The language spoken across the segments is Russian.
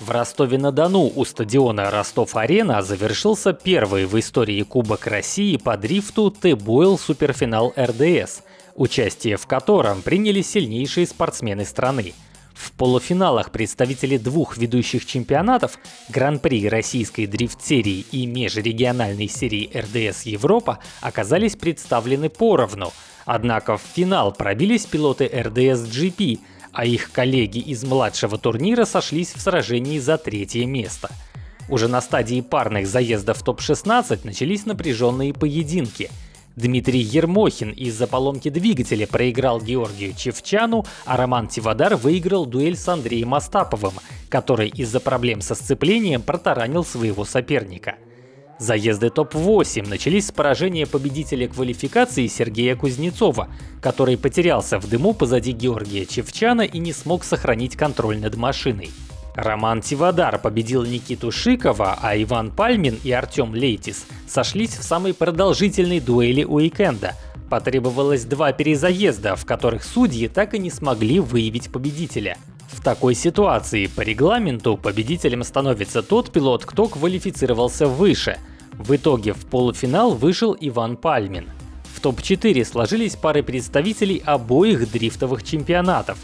В Ростове-на-Дону у стадиона Ростов-Арена завершился первый в истории Кубок России по дрифту Т-Бойл Суперфинал РДС, участие в котором приняли сильнейшие спортсмены страны. Полуфиналах представители двух ведущих чемпионатов Гран-при российской дрифт-серии и межрегиональной серии РДС Европа оказались представлены поровну. Однако в финал пробились пилоты РДС GP – а их коллеги из младшего турнира сошлись в сражении за третье место. Уже на стадии парных заездов в топ-16 начались напряженные поединки. Дмитрий Ермохин из-за поломки двигателя проиграл Георгию Чевчану, а Роман Тивадар выиграл дуэль с Андреем Остаповым, который из-за проблем со сцеплением протаранил своего соперника – Заезды топ-8 начались с поражения победителя квалификации Сергея Кузнецова, который потерялся в дыму позади Георгия Чевчана и не смог сохранить контроль над машиной. Роман Тивадар победил Никиту Шикова, а Иван Пальмин и Артем Лейтис сошлись в самой продолжительной дуэли уикенда. Потребовалось два перезаезда, в которых судьи так и не смогли выявить победителя. В такой ситуации по регламенту победителем становится тот пилот, кто квалифицировался выше. В итоге в полуфинал вышел Иван Пальмин. В топ-4 сложились пары представителей обоих дрифтовых чемпионатов.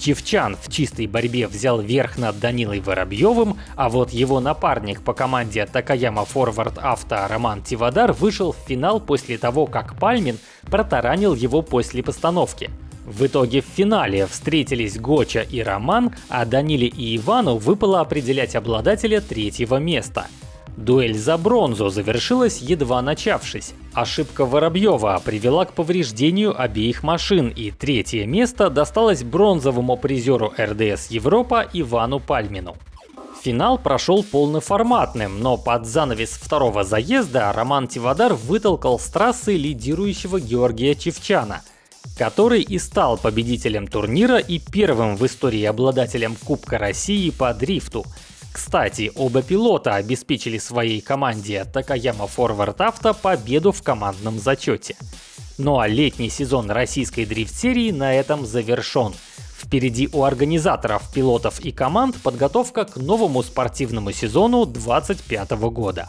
Чевчан в чистой борьбе взял верх над Данилой Воробьевым, а вот его напарник по команде Такаяма Форвард Авто Роман Тивадар вышел в финал после того, как Пальмин протаранил его после постановки. В итоге в финале встретились Гоча и Роман, а Даниле и Ивану выпало определять обладателя третьего места. Дуэль за бронзу завершилась едва начавшись. Ошибка Воробьева привела к повреждению обеих машин, и третье место досталось бронзовому призеру РДС Европа Ивану Пальмину. Финал прошел полноформатным, но под занавес второго заезда Роман Тивадар вытолкал с трассы лидирующего Георгия Чевчана – который и стал победителем турнира и первым в истории обладателем Кубка России по дрифту. Кстати, оба пилота обеспечили своей команде Такаяма Форвард Авто победу в командном зачете. Ну а летний сезон российской дрифт-серии на этом завершен. Впереди у организаторов, пилотов и команд подготовка к новому спортивному сезону 2025 года.